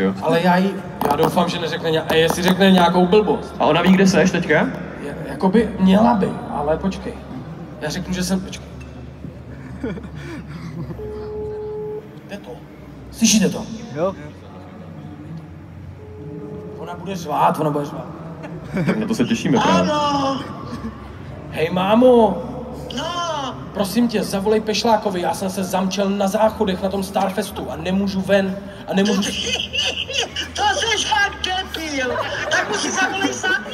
jo. Ale já jí, já doufám, že neřekne nějak, a jestli řekne nějakou blbost. A ona ví, kde seš teďka? Je, jakoby měla by, ale počkej. Já řeknu, že jsem, počkej. Jde to? Slyšíte to? Jo. Ona bude řvát, ona bude řvát. Tak na to se těšíme právě. Ano, Hej mámo, prosím tě, zavolej Pešlákovi, já jsem se zamčel na záchodech na tom Starfestu a nemůžu ven a nemůžu... to jsi fakt debil. Tak mu si zavolej sami.